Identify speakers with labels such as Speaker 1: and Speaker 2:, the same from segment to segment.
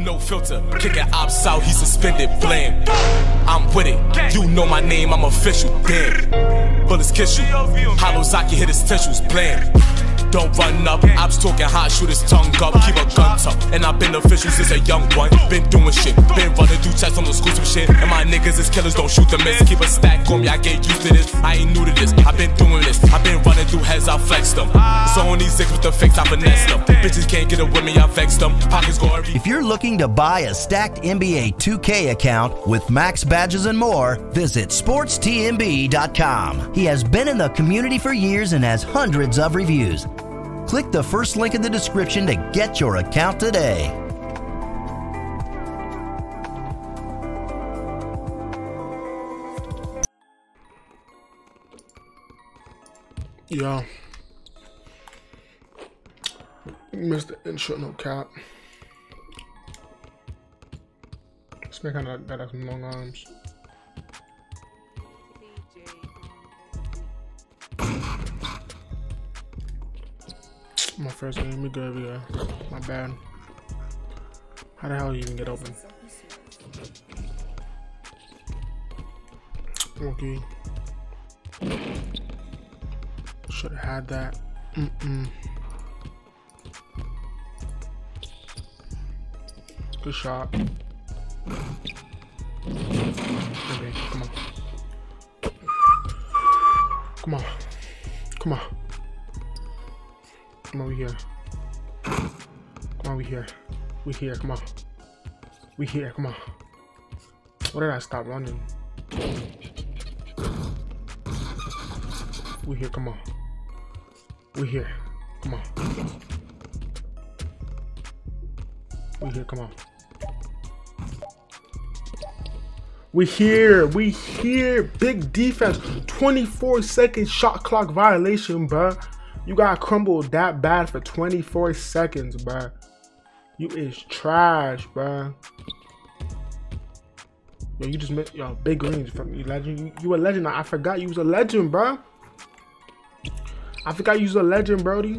Speaker 1: No filter, kicking ops out, he suspended, blam. I'm with it, you know my name, I'm official, damn. Bullets kiss you, Hollow Zaki hit his tissues, blam. Don't run up, ops talking hot, shoot his tongue up, keep a gun tucked. And I've been official since a young one, been doing shit, been running through checks on the exclusive shit. And my niggas is killers, don't shoot the miss, keep a stack on me, I get used to this. I ain't new to this, I've been doing this, I've been running through heads, I flex them. So on these six with the fakes, I finesse them. Bitches can't get it with me, I vex them. Pockets go every.
Speaker 2: If you're looking to buy a stacked NBA 2K account with max badges and more, visit SportsTNB.com. He has been in the community for years and has hundreds of reviews. Click the first link in the description to get your account today.
Speaker 3: Yeah. Missed the intro, no cap. This man kinda got some long arms. First game, we good, we good. My bad. How the hell you even get open? Okay. Should have had that. Mm-mm. Good shot. Okay, come on. Come on. Come on. Come on, we here. Come on, we here. We here, come on. We here, come on. What did I stop running? We here, come on. We here. Come on. We here, come on. We here. We here. Big defense. 24 second shot clock violation, bruh. You got crumbled that bad for 24 seconds, bruh. You is trash, bruh. Yo, you just met yo big greens from you legend. You, you a legend. I forgot you was a legend, bruh. I forgot you was a legend, Brody.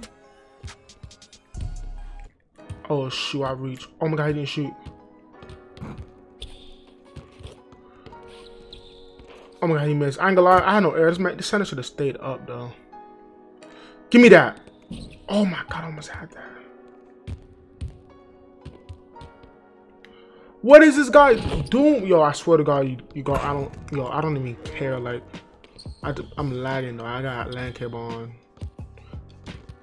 Speaker 3: Oh shoot, I reached. Oh my god, he didn't shoot. Oh my god, he missed. I ain't gonna lie, I had no air. This, this center should have stayed up though. Give me that. Oh my god, I almost had that. What is this guy doing? Yo, I swear to God, you, you got. I don't. Yo, I don't even care. Like, I, I'm lagging though. I got LAN cable on.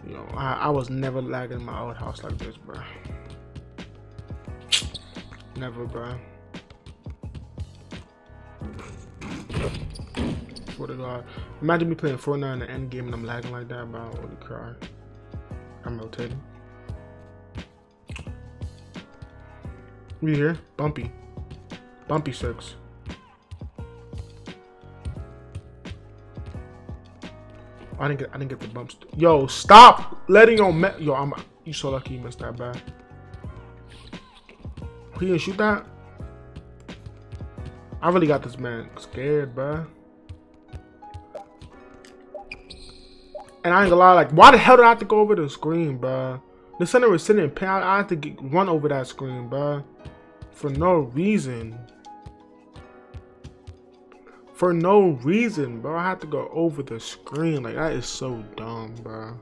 Speaker 3: You know, I, I was never lagging in my old house like this, bro. Never, bro. Swear to God. Imagine me playing Fortnite in the end game and I'm lagging like that, bro. Holy cry. I'm rotating. You here? Bumpy. Bumpy six. I didn't get I didn't get the bumps. Yo, stop letting your me yo, I'm you so lucky you missed that bad. He didn't shoot that? I really got this man scared, bruh. And I ain't gonna lie, like, why the hell did I have to go over the screen, bruh? The center was sitting in pain. I, I had to get, run over that screen, bruh. For no reason. For no reason, bro. I had to go over the screen. Like, that is so dumb, bro.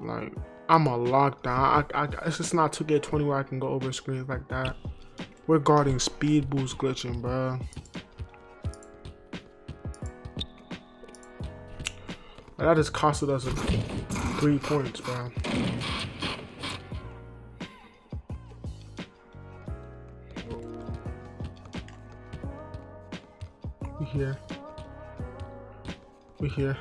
Speaker 3: Like, I'm a lockdown. I, I, it's just not 2K20 where I can go over screens like that. We're guarding speed boost glitching, bro. That just costed us three points, bro. We here. We here.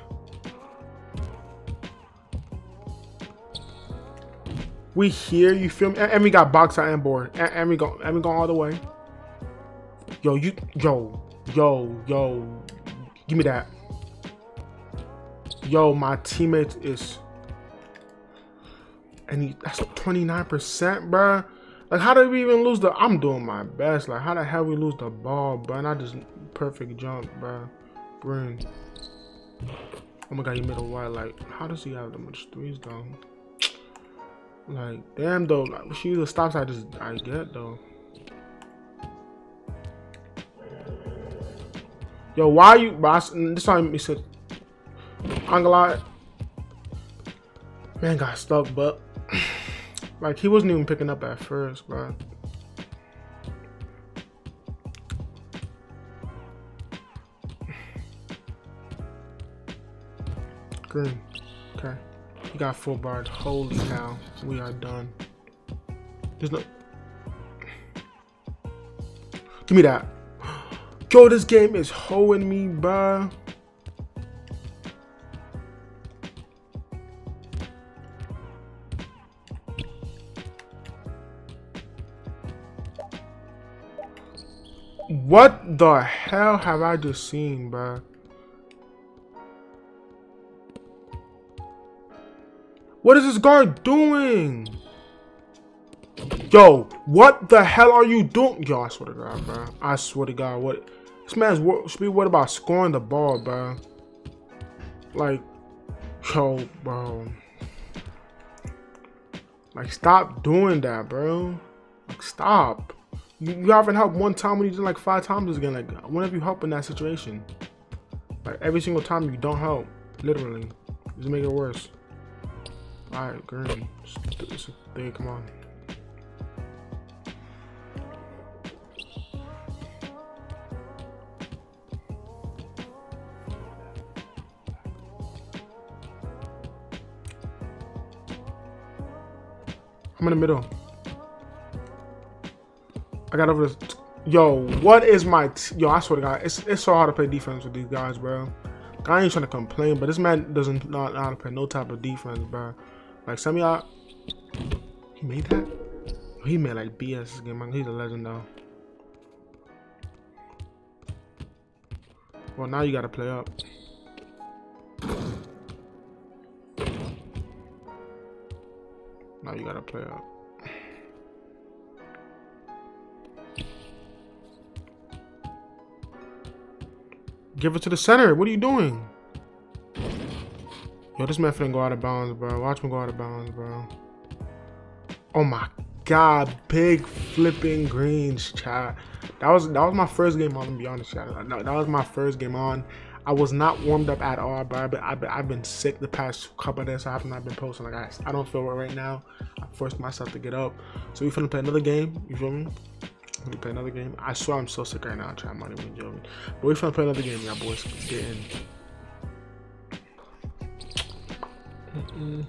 Speaker 3: We here, you feel me? And, we got box out and board. And, we go and we go all the way. Yo, you yo, yo, yo, give me that. Yo, my teammate is and he, that's 29%, bro. Like, how did we even lose the? I'm doing my best. Like, how the hell we lose the ball, bro? I just perfect jump, bro. Green. Oh my god, he made a wide. Like, how does he have that much threes though? Like, damn though, like, she uses stops I just I get though. Yo, why you? This time he said, I'm gonna Man got stuck, but like he wasn't even picking up at first, bro. Green. Okay. He got four bars. Holy cow. We are done. There's no... Give me that. Yo, this game is hoeing me, bro. What the hell have I just seen, bro? What is this guard doing? Yo, what the hell are you doing? Yo, I swear to God, bro. I swear to God, what? This man's should be worried about scoring the ball, bro. Like, yo, bro. Like, stop doing that, bro. Like, stop. You, haven't helped one time when you did like five times again. Like, when have you helped in that situation? Like, every single time you don't help. Literally. Just make it worse. Alright, green. There, come on. I'm in the middle. I got over this. Yo, what is my... Yo, I swear to God, it's, it's so hard to play defense with these guys, bro. I ain't trying to complain, but this man doesn't know how to play no type of defense, bro. Like some y'all, he made that. He made like BS game. He's a legend though. Well, now you gotta play up. Now you gotta play up. Give it to the center. What are you doing? Yo, this man finna go out of bounds, bro. Watch me go out of bounds, bro. Oh my god, big flipping greens, chat. That was that was my first game on. To be honest, chat. That, that was my first game on. I was not warmed up at all, bro. I've been, I've been, I've been sick the past couple days. So I have not been posting. Like I, I don't feel it right now. I forced myself to get up. So we finna play another game. You feel me? We play another game. I swear I'm so sick right now. I'm money when joking. But we finna play another game, y'all boys. Get in. Mm-mm.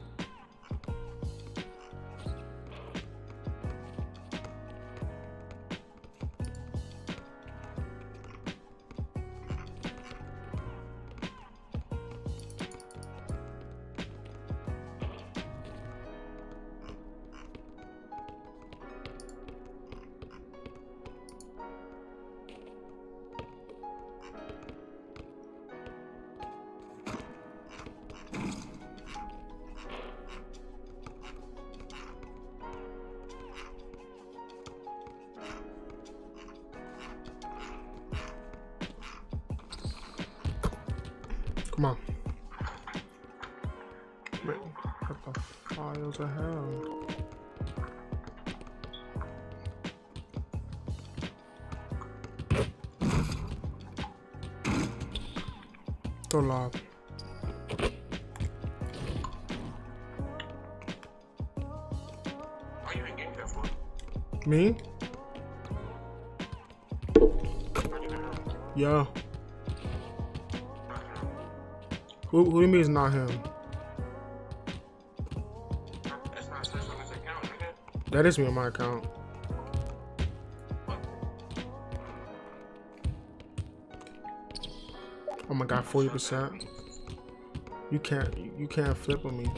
Speaker 3: Come on. Wait, what the files I have? Still live. Me? Yeah. Who, who do you mean it's not him? That is me on my account. Oh my god, 40%. You can't you can't flip with me.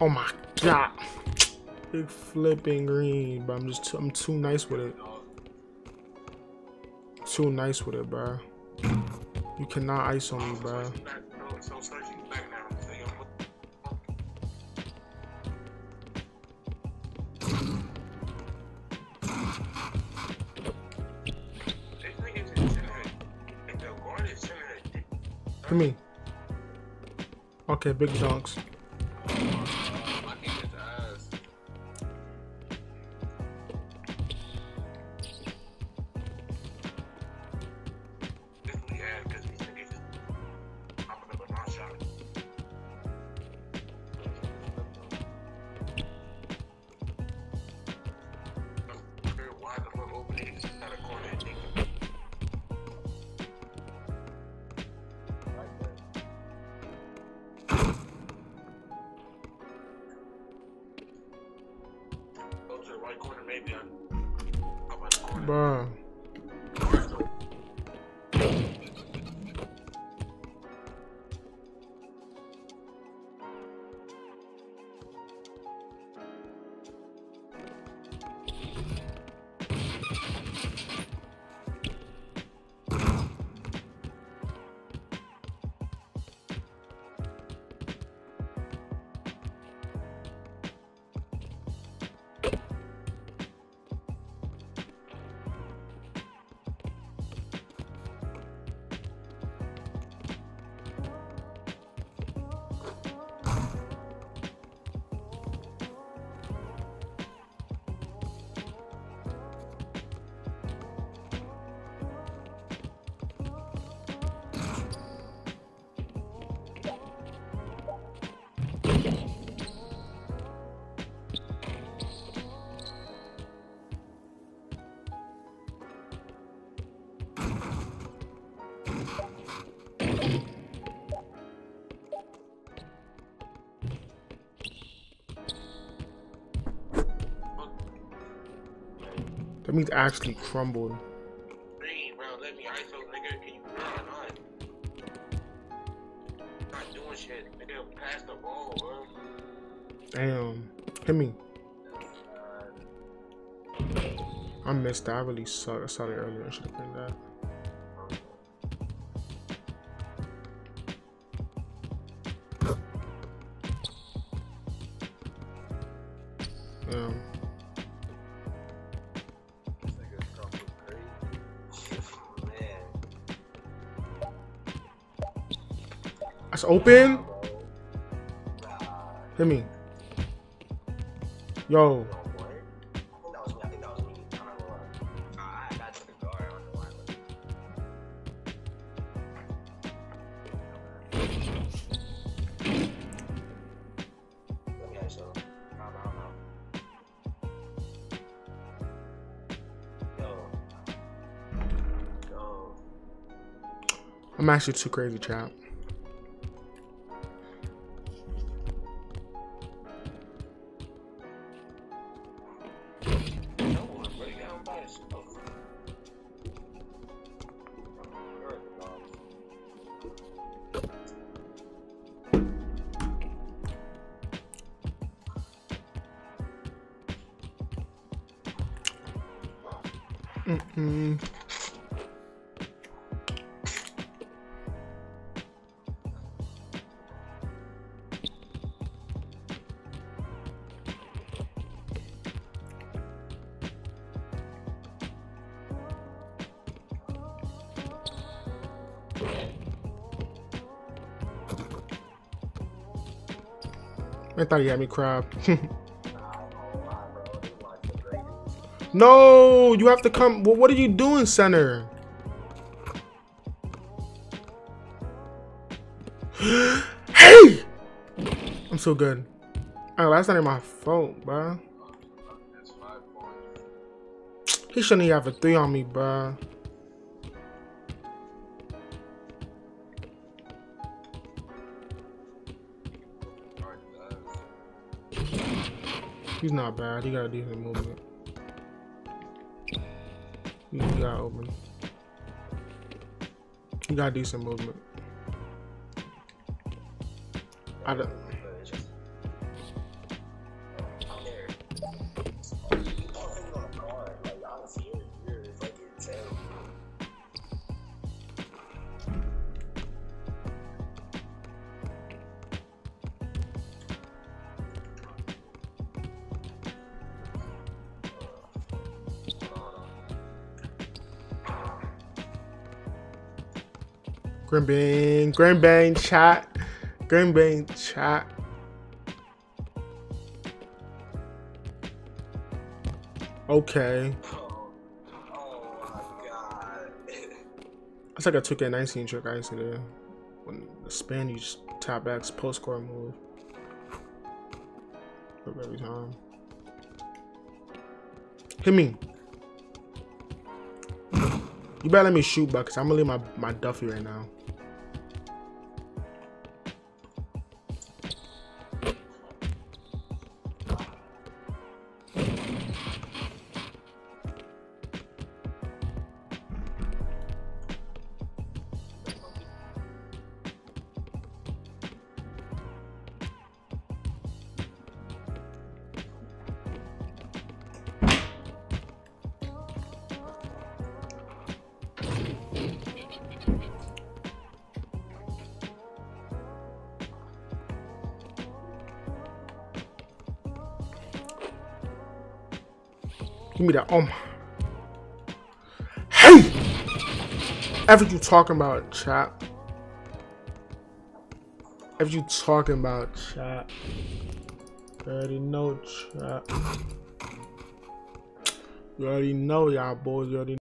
Speaker 3: Oh my god. Big flipping green, but I'm just too, I'm too nice with it. Too nice with it, bro. You cannot ice on me, bro. Come me. Okay, big dunks. That means actually crumbled.
Speaker 4: Bro, let me ISO, nigga. Can you not? Not, not doing shit. Nigga, pass the ball, bro.
Speaker 3: Damn. Hit me. I missed that. I really suck. I saw it earlier. I should have played that. Yeah.
Speaker 4: No, no, no. Yo. Yo.
Speaker 3: I'm actually too crazy, chap. Mm-mm. I thought he had me crab. No, you have to come. Well, what are you doing, center? hey! I'm so good. Oh, that's not even my fault, bro. He shouldn't have a three on me, bro. He's not bad. He got a decent movement. He got open. He got decent movement. I don't. Green Bang, Green Bang chat, Green Bang chat. Okay,
Speaker 4: Oh, oh
Speaker 3: that's like a 2K19 trick I used to do. When the spin, you just tap X, post score move. Every time. Hit me. You better let me shoot, but cause I'm gonna leave my, my Duffy right now. Give me that. Oh my. Hey! Ever you talking about chat? Ever you talking about chat? You already know chat. You already know y'all boys. You already